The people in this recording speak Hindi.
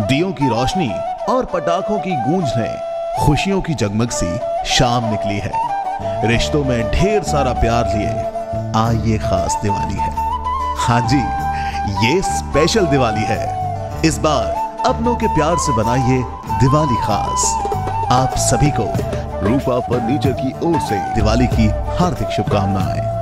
दियों की रोशनी और पटाखों की गूंज ने खुशियों की जगमग सी शाम निकली है। रिश्तों में ढेर सारा प्यार लिए आइए खास दिवाली है। हाँ जी, ये स्पेशल दिवाली है। इस बार अपनों के प्यार से बनाइए दिवाली खास। आप सभी को रूपा फर्नीचर की ओर से दिवाली की हार्दिक शुभकामनाएँ।